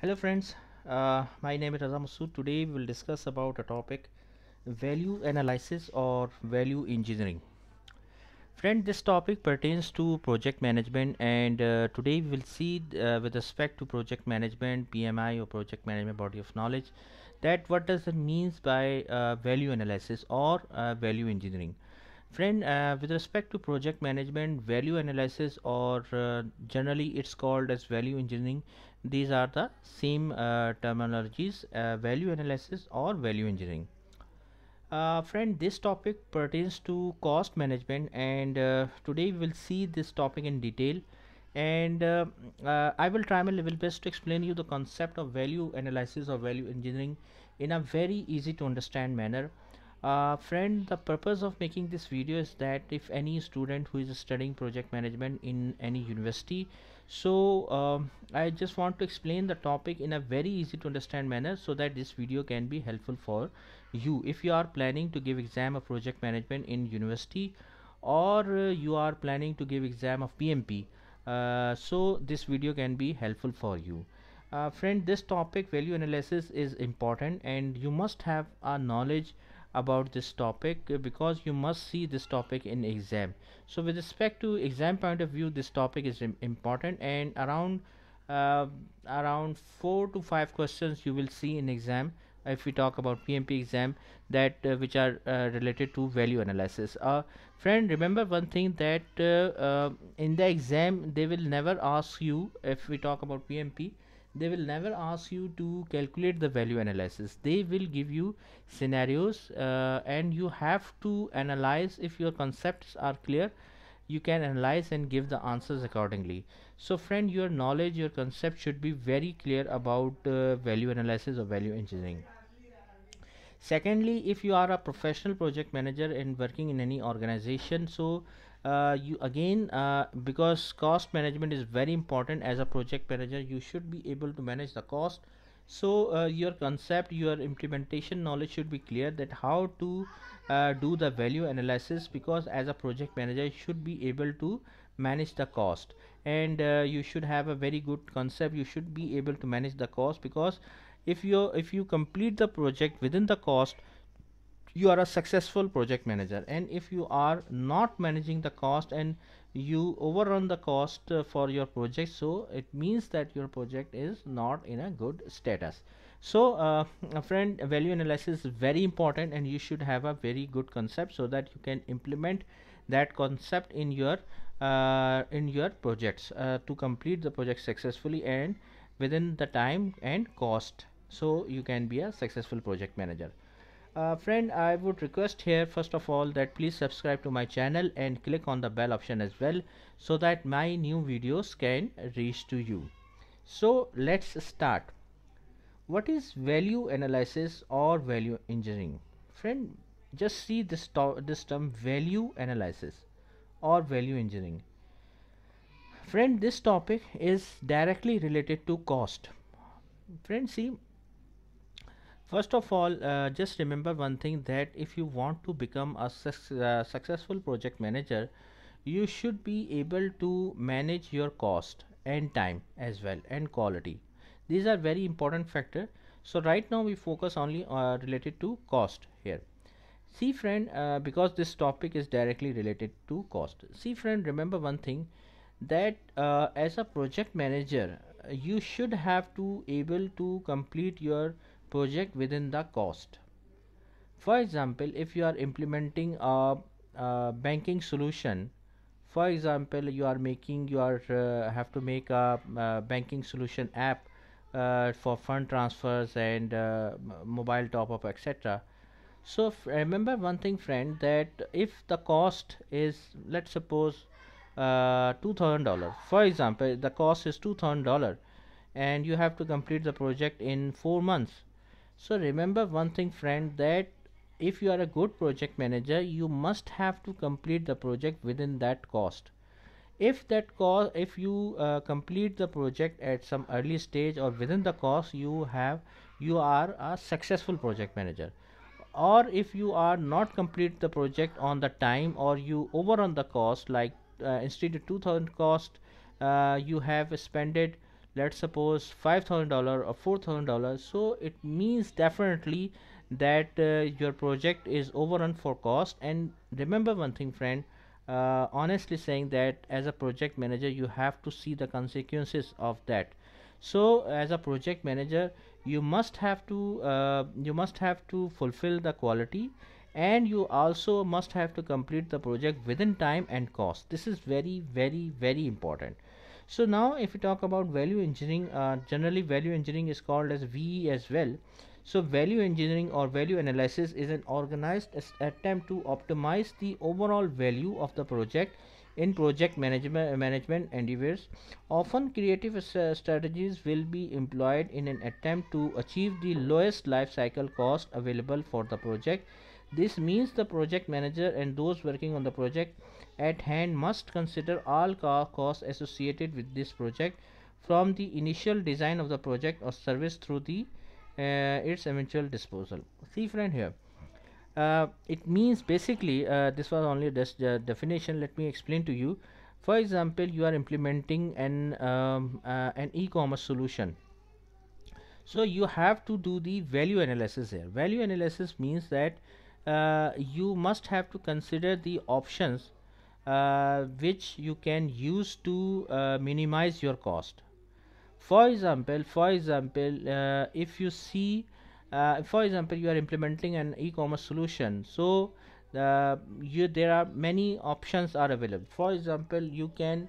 Hello friends, uh, my name is Raza Masood. Today we will discuss about a topic value analysis or value engineering. Friend, this topic pertains to project management and uh, today we will see uh, with respect to project management, PMI or project management body of knowledge that what does it means by uh, value analysis or uh, value engineering. Friend, uh, with respect to project management, value analysis or uh, generally it's called as value engineering these are the same uh, terminologies uh, value analysis or value engineering. Uh, friend this topic pertains to cost management and uh, today we will see this topic in detail. And uh, uh, I will try my level best to explain you the concept of value analysis or value engineering in a very easy to understand manner uh, friend the purpose of making this video is that if any student who is studying project management in any university so um, I just want to explain the topic in a very easy to understand manner so that this video can be helpful for you. If you are planning to give exam of project management in university or uh, you are planning to give exam of PMP uh, so this video can be helpful for you. Uh, friend this topic value analysis is important and you must have a knowledge about this topic uh, because you must see this topic in exam. So with respect to exam point of view this topic is important and around uh, around four to five questions you will see in exam. If we talk about PMP exam that uh, which are uh, related to value analysis. Uh, friend remember one thing that uh, uh, in the exam they will never ask you if we talk about PMP they will never ask you to calculate the value analysis. They will give you scenarios uh, and you have to analyze. If your concepts are clear you can analyze and give the answers accordingly. So friend your knowledge your concept should be very clear about uh, value analysis or value engineering. Secondly if you are a professional project manager and working in any organization so uh, you again uh, because cost management is very important as a project manager you should be able to manage the cost. So uh, your concept your implementation knowledge should be clear that how to uh, do the value analysis because as a project manager you should be able to manage the cost. And uh, you should have a very good concept you should be able to manage the cost because if you if you complete the project within the cost you are a successful project manager and if you are not managing the cost and you overrun the cost uh, for your project so it means that your project is not in a good status. So uh, friend value analysis is very important and you should have a very good concept so that you can implement that concept in your uh, in your projects uh, to complete the project successfully and within the time and cost. So you can be a successful project manager uh, friend I would request here first of all that please subscribe to my channel and click on the bell option as well so that my new videos can reach to you. So let's start. What is value analysis or value engineering? Friend just see this, this term value analysis or value engineering. Friend this topic is directly related to cost. Friend see first of all uh, just remember one thing that if you want to become a su uh, successful project manager you should be able to manage your cost and time as well and quality. These are very important factor. So right now we focus only uh, related to cost here. See friend uh, because this topic is directly related to cost. See friend remember one thing that uh, as a project manager you should have to able to complete your project within the cost. For example if you are implementing a, a banking solution for example you are making you are uh, have to make a, a, banking solution app uh, for fund transfers and uh, mobile top up etc so remember one thing friend that if the cost is let's suppose uh, $2000 for example the cost is $2000 and you have to complete the project in four months so remember one thing friend that if you are a good project manager you must have to complete the project within that cost. If that cost if you uh, complete the project at some early stage or within the cost you have you are a successful project manager. Or if you are not complete the project on the time or you overrun the cost like uh, instead of 2000 cost uh, you have spent let's suppose $5000 or $4000 so it means definitely that uh, your project is overrun for cost. And remember one thing friend uh, honestly saying that as a project manager you have to see the consequences of that. So as a project manager you must have to uh, you must have to fulfill the quality. And you also must have to complete the project within time and cost. This is very very very important so now if we talk about value engineering uh, generally value engineering is called as VE as well. So value engineering or value analysis is an organized attempt to optimize the overall value of the project in project management management endeavors. Often creative uh, strategies will be employed in an attempt to achieve the lowest life cycle cost available for the project this means the project manager and those working on the project at hand must consider all costs associated with this project from the initial design of the project or service through the uh, its eventual disposal. See friend here. Uh, it means basically uh, this was only this uh, definition. Let me explain to you. For example you are implementing an um, uh, an e-commerce solution. So you have to do the value analysis here. Value analysis means that uh, you must have to consider the options which you can use to minimize your cost. For example for example uh, if you see uh, for example you are implementing an e-commerce solution so uh, you there are many options are available. For example you can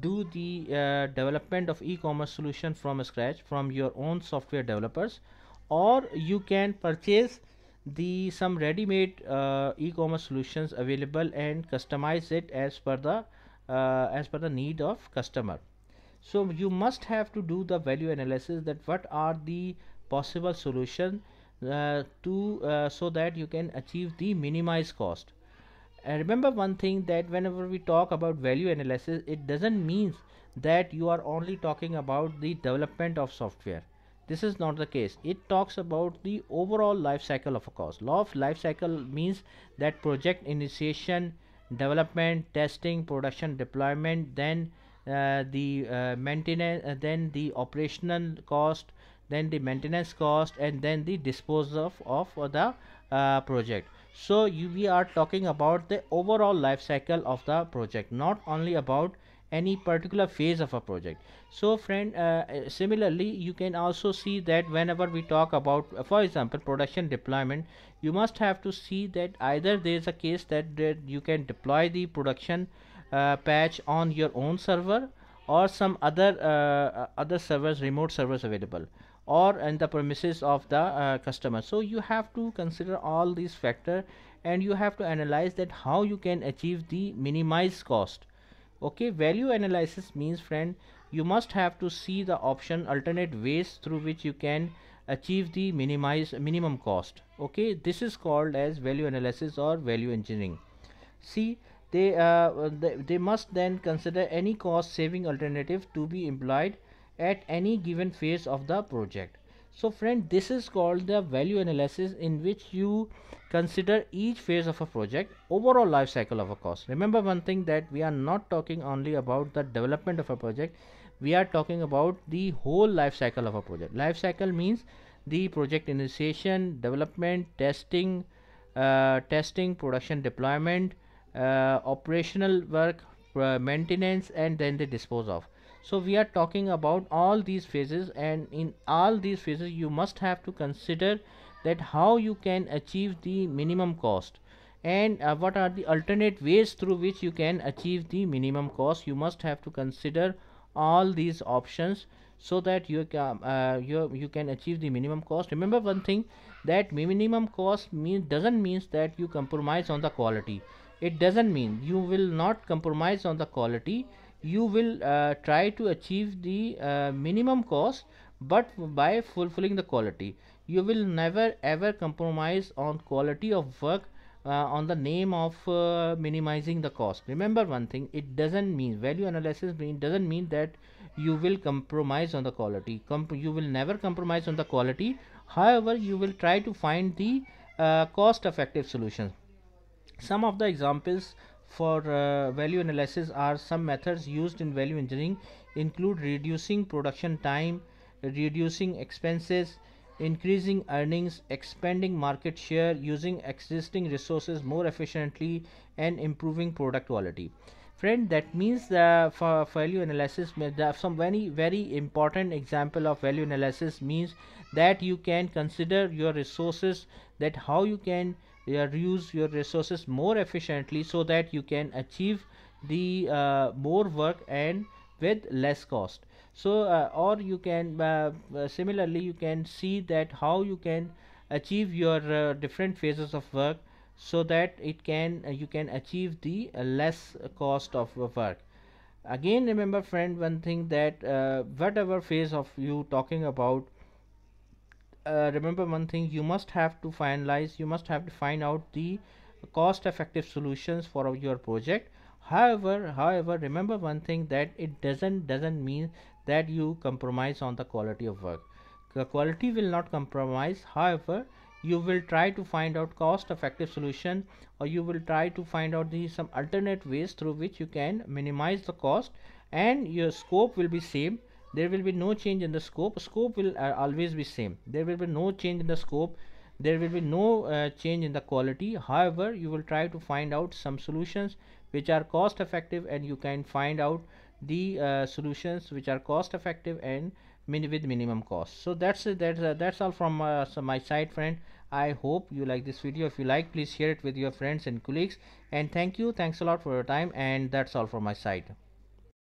do the uh, development of e-commerce solution from scratch from your own software developers or you can purchase the some ready-made uh, e-commerce solutions available and customize it as per the uh, as per the need of customer. So you must have to do the value analysis that what are the possible solution uh, to uh, so that you can achieve the minimize cost. And remember one thing that whenever we talk about value analysis it doesn't mean that you are only talking about the development of software this is not the case. It talks about the overall life cycle of a cost law of life cycle means that project initiation development testing production deployment then uh, the uh, maintenance uh, then the operational cost then the maintenance cost and then the disposal of, of the uh, project so you, we are talking about the overall life cycle of the project not only about any particular phase of a project. So friend uh, similarly you can also see that whenever we talk about uh, for example production deployment you must have to see that either there is a case that, that you can deploy the production uh, patch on your own server or some other uh, other servers remote servers available or in the premises of the uh, customer. So you have to consider all these factors and you have to analyze that how you can achieve the minimize cost. Okay value analysis means friend you must have to see the option alternate ways through which you can achieve the minimize minimum cost. Okay this is called as value analysis or value engineering. See they, uh, they, they must then consider any cost saving alternative to be employed at any given phase of the project. So friend this is called the value analysis in which you consider each phase of a project overall life cycle of a cost remember one thing that we are not talking only about the development of a project we are talking about the whole life cycle of a project. Life cycle means the project initiation development testing uh, testing production deployment uh, operational work uh, maintenance and then they dispose of so we are talking about all these phases and in all these phases you must have to consider that how you can achieve the minimum cost. And uh, what are the alternate ways through which you can achieve the minimum cost? You must have to consider all these options so that you can uh, you, you can achieve the minimum cost. Remember one thing that minimum cost means doesn't means that you compromise on the quality. It doesn't mean you will not compromise on the quality you will uh, try to achieve the uh, minimum cost but by fulfilling the quality. You will never ever compromise on quality of work uh, on the name of uh, minimizing the cost. Remember one thing it doesn't mean value analysis mean doesn't mean that you will compromise on the quality. You will never compromise on the quality. However you will try to find the uh, cost effective solutions some of the examples for uh, value analysis are some methods used in value engineering include reducing production time reducing expenses increasing earnings expanding market share using existing resources more efficiently and improving product quality. Friend that means the for value analysis some very very important example of value analysis means that you can consider your resources that how you can uh, use your resources more efficiently so that you can achieve the uh, more work and with less cost. So uh, or you can uh, uh, similarly you can see that how you can achieve your uh, different phases of work so that it can you can achieve the less cost of work. Again remember friend one thing that whatever phase of you talking about uh, remember one thing you must have to finalize you must have to find out the cost effective solutions for your project. However however remember one thing that it doesn't doesn't mean that you compromise on the quality of work. The quality will not compromise. However you will try to find out cost effective solution or you will try to find out the some alternate ways through which you can minimize the cost and your scope will be same there will be no change in the scope. Scope will uh, always be same. There will be no change in the scope. There will be no uh, change in the quality. However you will try to find out some solutions which are cost effective and you can find out the uh, solutions which are cost effective and min with minimum cost. So that's that's uh, that's all from uh, so my side friend. I hope you like this video. If you like please share it with your friends and colleagues. And thank you. Thanks a lot for your time. And that's all from my side